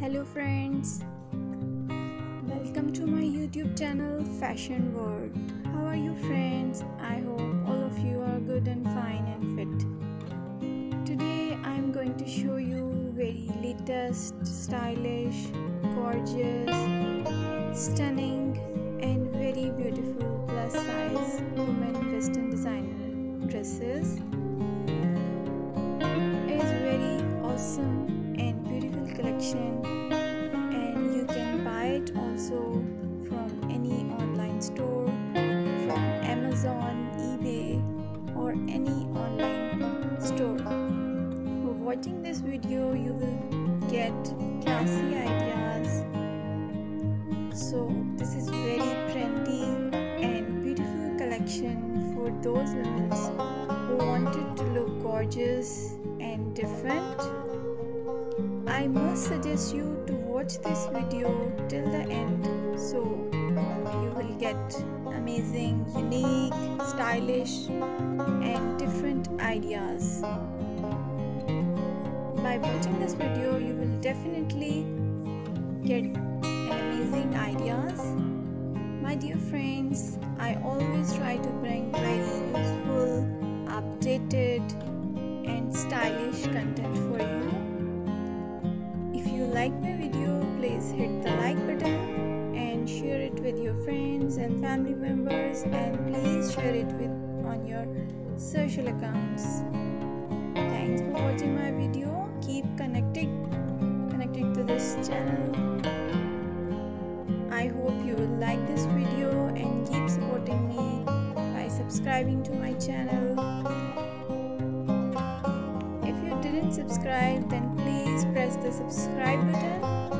Hello, friends. Welcome to my YouTube channel, Fashion World. How are you, friends? I hope all of you are good and fine and fit. Today, I'm going to show you very latest, stylish, gorgeous, stunning, and very beautiful plus size women western designer dresses. It is very awesome and beautiful collection watching this video you will get classy ideas. So this is very trendy and beautiful collection for those women who wanted to look gorgeous and different I must suggest you to watch this video till the end so you will get amazing, unique, stylish and different ideas. By watching this video you will definitely get amazing ideas. My dear friends, I always try to bring very useful, updated and stylish content for you. If you like my video, please hit the like button and share it with your friends and family members and please share it with on your social accounts. Connected to this channel. I hope you will like this video and keep supporting me by subscribing to my channel. If you didn't subscribe then please press the subscribe button